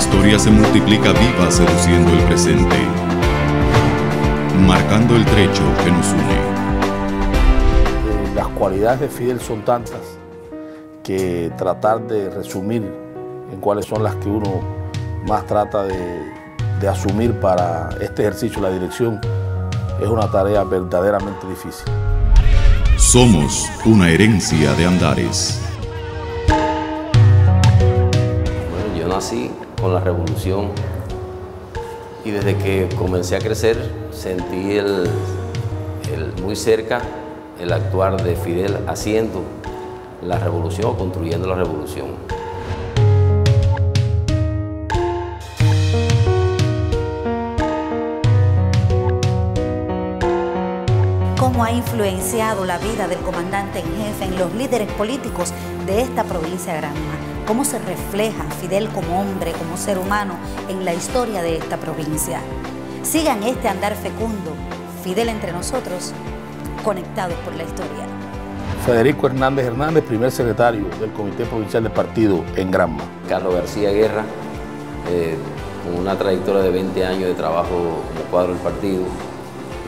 historia se multiplica viva seduciendo el presente, marcando el trecho que nos une. Eh, las cualidades de Fidel son tantas que tratar de resumir en cuáles son las que uno más trata de, de asumir para este ejercicio, la dirección, es una tarea verdaderamente difícil. Somos una herencia de Andares. Bueno, yo nací con la revolución y desde que comencé a crecer sentí el, muy cerca el actuar de Fidel haciendo la revolución o construyendo la revolución. Cómo ha influenciado la vida del comandante en jefe en los líderes políticos de esta provincia de Granma, cómo se refleja Fidel como hombre, como ser humano en la historia de esta provincia. Sigan este andar fecundo, Fidel entre nosotros, conectados por la historia. Federico Hernández Hernández, primer secretario del Comité Provincial del Partido en Granma. Carlos García Guerra, eh, con una trayectoria de 20 años de trabajo como cuadro del partido,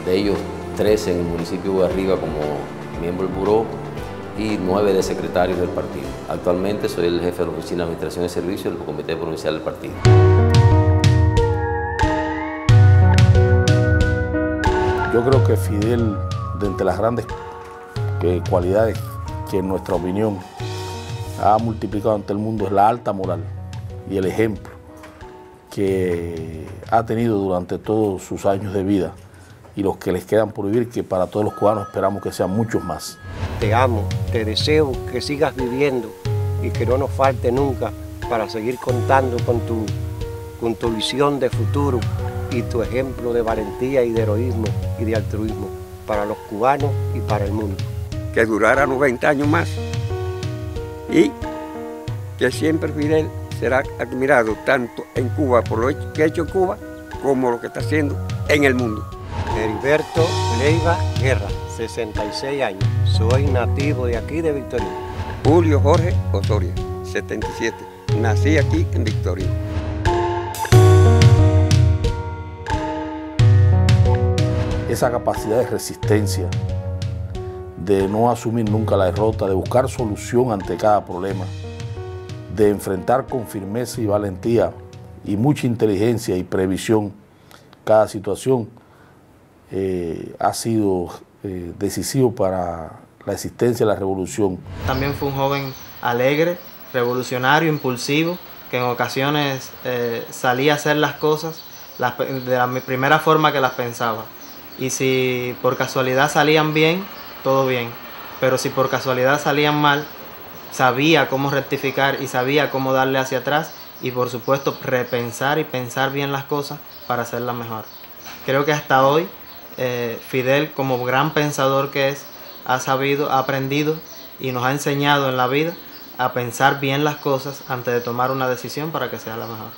de ellos tres en el municipio de Arriba como miembro del buró y nueve de secretarios del partido. Actualmente soy el jefe de la Oficina de Administración de Servicios del Comité Provincial del Partido. Yo creo que Fidel, de entre las grandes cualidades que en nuestra opinión ha multiplicado ante el mundo es la alta moral y el ejemplo que ha tenido durante todos sus años de vida y los que les quedan por vivir, que para todos los cubanos esperamos que sean muchos más. Te amo, te deseo que sigas viviendo y que no nos falte nunca para seguir contando con tu, con tu visión de futuro y tu ejemplo de valentía y de heroísmo y de altruismo para los cubanos y para el mundo. Que durara 90 años más y que siempre Fidel será admirado tanto en Cuba por lo que ha hecho Cuba como lo que está haciendo en el mundo. Heriberto Leiva Guerra, 66 años. Soy nativo de aquí, de Victoria. Julio Jorge Osoria, 77. Nací aquí en Victoria. Esa capacidad de resistencia, de no asumir nunca la derrota, de buscar solución ante cada problema, de enfrentar con firmeza y valentía y mucha inteligencia y previsión cada situación, eh, ha sido eh, decisivo para la existencia de la revolución. También fue un joven alegre, revolucionario, impulsivo, que en ocasiones eh, salía a hacer las cosas de la primera forma que las pensaba. Y si por casualidad salían bien, todo bien. Pero si por casualidad salían mal, sabía cómo rectificar y sabía cómo darle hacia atrás y por supuesto repensar y pensar bien las cosas para hacerlas mejor. Creo que hasta hoy eh, Fidel, como gran pensador que es, ha sabido, ha aprendido y nos ha enseñado en la vida a pensar bien las cosas antes de tomar una decisión para que sea la mejor.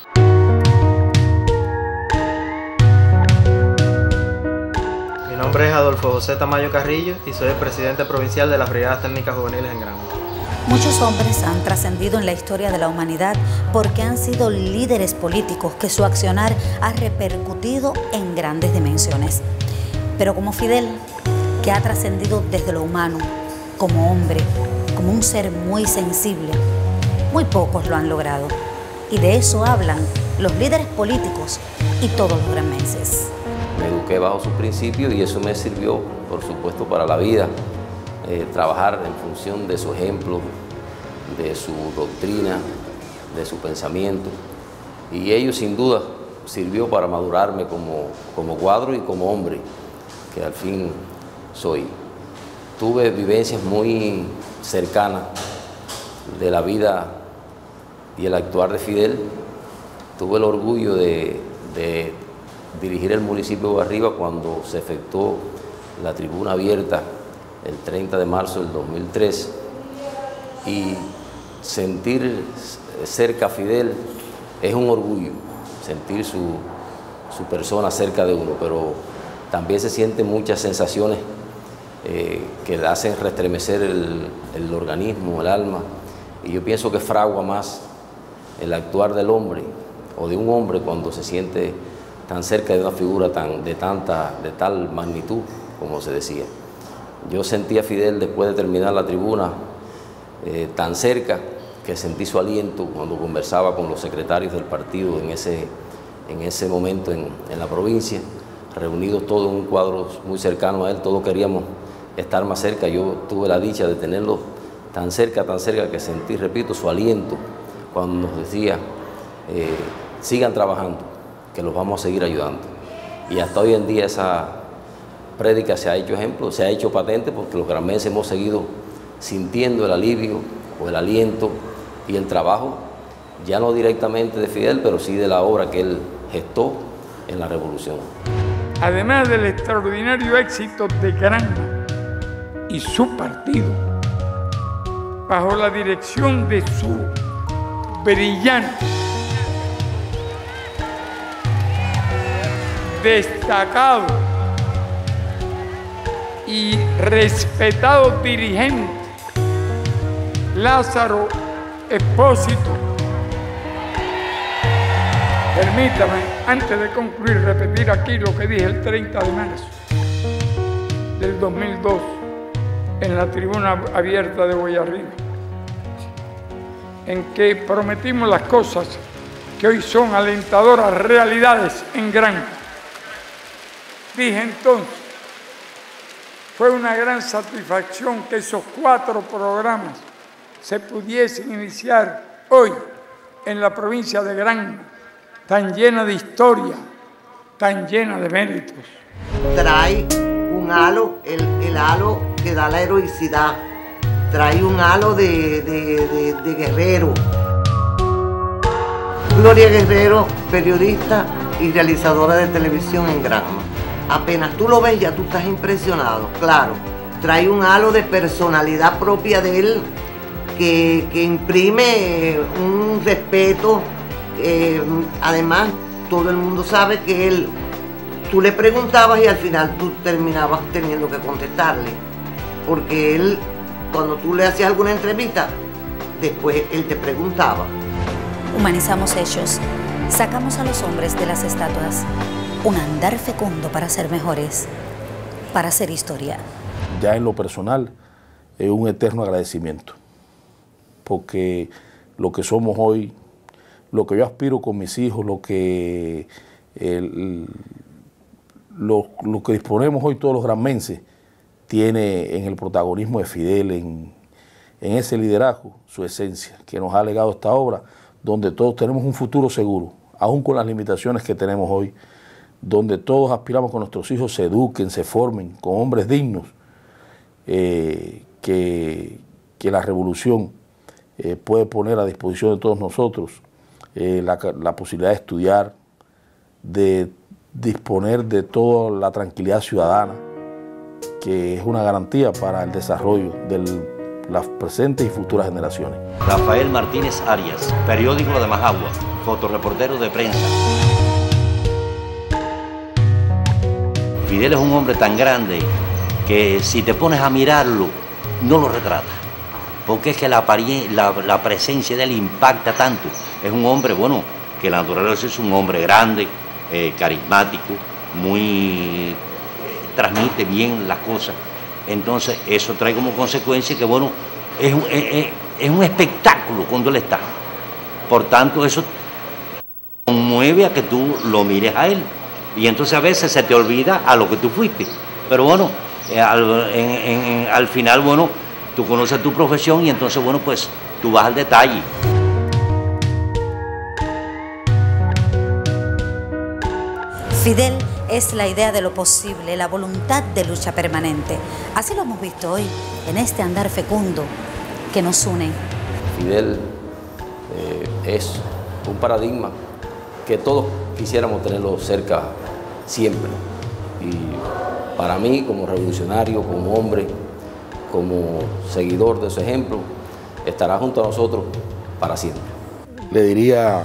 Mi nombre es Adolfo José Tamayo Carrillo y soy el presidente provincial de las Brigadas Técnicas Juveniles en Granma. Muchos hombres han trascendido en la historia de la humanidad porque han sido líderes políticos que su accionar ha repercutido en grandes dimensiones. Pero como Fidel, que ha trascendido desde lo humano, como hombre, como un ser muy sensible, muy pocos lo han logrado. Y de eso hablan los líderes políticos y todos los granmenses. Me eduqué bajo sus principios y eso me sirvió, por supuesto, para la vida. Eh, trabajar en función de su ejemplo, de su doctrina, de su pensamiento. Y ello sin duda sirvió para madurarme como, como cuadro y como hombre que al fin soy. Tuve vivencias muy cercanas de la vida y el actuar de Fidel. Tuve el orgullo de, dirigir el municipio de Arriba cuando se efectuó la tribuna abierta el 30 de marzo del 2003 y sentir cerca a Fidel es un orgullo, sentir su, su persona cerca de uno, pero también se sienten muchas sensaciones eh, que le hacen restremecer el, organismo, el alma, y yo pienso que fragua más el actuar del hombre o de un hombre cuando se siente tan cerca de una figura tan, de, tanta, de tal magnitud, como se decía. Yo sentí a Fidel después de terminar la tribuna eh, tan cerca que sentí su aliento cuando conversaba con los secretarios del partido en ese, en ese momento en, en la provincia, reunidos todos en un cuadro muy cercano a él, todos queríamos estar más cerca. Yo tuve la dicha de tenerlo tan cerca, tan cerca que sentí, repito, su aliento cuando nos decía, eh, sigan trabajando, que los vamos a seguir ayudando. Y hasta hoy en día esa prédica se ha hecho ejemplo, se ha hecho patente porque los granmenses hemos seguido sintiendo el alivio o el aliento y el trabajo, ya no directamente de Fidel, pero sí de la obra que él gestó en la revolución. Además del extraordinario éxito de Granma y su partido, bajo la dirección de su brillante, destacado y respetado dirigente, Lázaro Espósito. Permítame, antes de concluir, repetir aquí lo que dije el 30 de marzo del 2002 en la tribuna abierta de Boyarriba, en que prometimos las cosas que hoy son alentadoras realidades en gran. Dije entonces, fue una gran satisfacción que esos cuatro programas se pudiesen iniciar hoy en la provincia de Gran, tan llena de historia, tan llena de méritos. Trae un halo, el, el halo que da la heroicidad, trae un halo de, de, de, guerrero. Gloria Guerrero, periodista y realizadora de televisión en Granma. Apenas tú lo ves ya tú estás impresionado, claro. Trae un halo de personalidad propia de él que, que imprime un respeto. Eh, además, todo el mundo sabe que él, tú le preguntabas y al final tú terminabas teniendo que contestarle. Porque él, cuando tú le hacías alguna entrevista, después él te preguntaba. Humanizamos hechos, sacamos a los hombres de las estatuas, un andar fecundo para ser mejores, para hacer historia. Ya en lo personal, es un eterno agradecimiento, porque lo que somos hoy, lo que yo aspiro con mis hijos, lo que, lo que disponemos hoy todos los granmenses, tiene en el protagonismo de Fidel, en, en ese liderazgo, su esencia, que nos ha legado esta obra, donde todos tenemos un futuro seguro, aún con las limitaciones que tenemos hoy, donde todos aspiramos que nuestros hijos se eduquen, se formen con hombres dignos, eh, que, que la revolución eh, puede poner a disposición de todos nosotros, eh, la, posibilidad de estudiar, de disponer de toda la tranquilidad ciudadana, que es una garantía para el desarrollo de las presentes y futuras generaciones. Rafael Martínez Arias, periódico de Majagua, fotoreportero de prensa. Fidel es un hombre tan grande que si te pones a mirarlo, no lo retrata. Porque es que la, presencia de él impacta tanto. Es un hombre, bueno, que la naturaleza es un hombre grande, eh, carismático, muy... eh, transmite bien las cosas. Entonces eso trae como consecuencia que, bueno, es es- es- un espectáculo cuando él está. Por tanto, eso conmueve a que tú lo mires a él. Y entonces a veces se te olvida a lo que tú fuiste. Pero bueno, eh, al final, bueno, tú conoces tu profesión y entonces, bueno, pues tú vas al detalle. Fidel es la idea de lo posible, la voluntad de lucha permanente. Así lo hemos visto hoy en este andar fecundo que nos une. Fidel eh, es un paradigma que todos quisiéramos tenerlo cerca siempre. Y para mí, como revolucionario, como hombre, como seguidor de su ejemplo, estará junto a nosotros para siempre. Le diría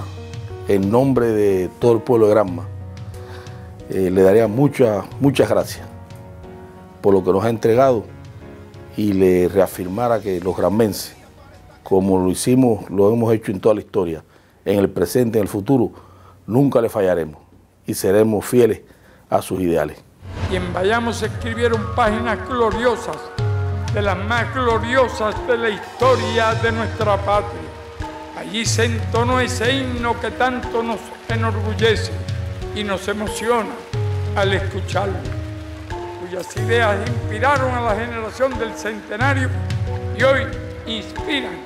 en nombre de todo el pueblo de Granma, eh, le daría muchas, muchas gracias por lo que nos ha entregado y le reafirmara que los granmenses, como lo hicimos, lo hemos hecho en toda la historia, en el presente, en el futuro, nunca le fallaremos y seremos fieles a sus ideales. Y en Vayamos se escribieron páginas gloriosas, de las más gloriosas de la historia de nuestra patria. Allí se entonó ese himno que tanto nos enorgullece y nos emociona al escucharlo, cuyas ideas inspiraron a la generación del centenario y hoy inspiran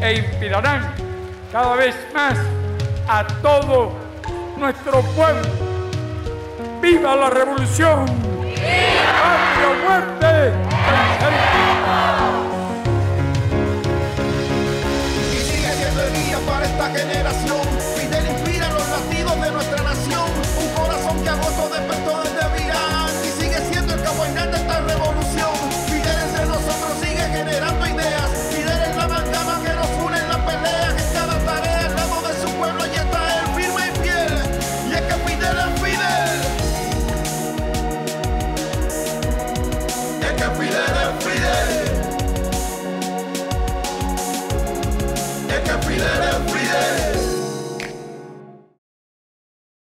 e inspirarán cada vez más a todo nuestro pueblo. ¡Viva la revolución! ¡Viva! muerte!